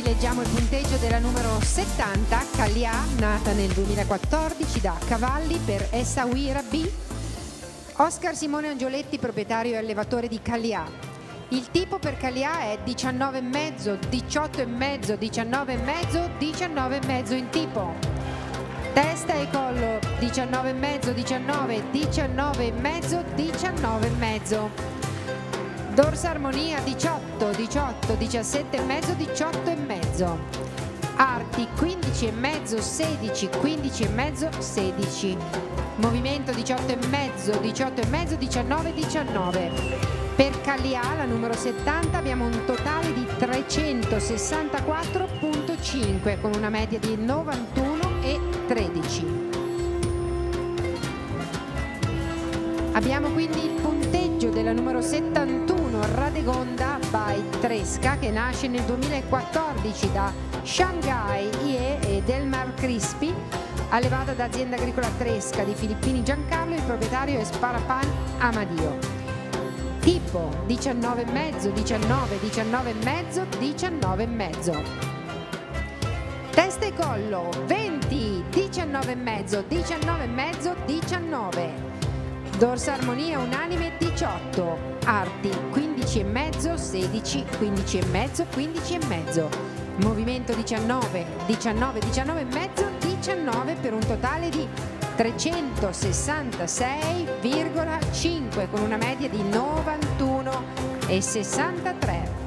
leggiamo il punteggio della numero 70, Caglià, nata nel 2014 da Cavalli per Essaouira B. Oscar Simone Angioletti, proprietario e allevatore di Caglià. Il tipo per Caglià è 19,5, 18,5, 19,5, 19,5 in tipo. Testa e collo 19,5, 19, 19,5, 19,5. Dorsa armonia 18, 18, 17 e mezzo, 18 e mezzo. Arti 15 e mezzo, 16, 15 e mezzo, 16. Movimento 18 e mezzo, 18 e mezzo, 19, 19. Per Caglià, la numero 70, abbiamo un totale di 364.5 con una media di 91 e 13. Abbiamo quindi il punteggio della numero 71 Radegonda by Tresca che nasce nel 2014 da Shanghai IE e Delmar Crispi allevata da azienda agricola Tresca di Filippini Giancarlo, il proprietario è Sparapan Amadio. Tipo 19,5, 19, 19,5, 19,5. Testa e collo 20, 19,5, 19,5, 19. Dorsa armonia unanime 18, arti 15 e mezzo, 16, 15 e mezzo, 15 e mezzo. Movimento 19, 19, 19 e mezzo, 19 per un totale di 366,5 con una media di 91 e 63.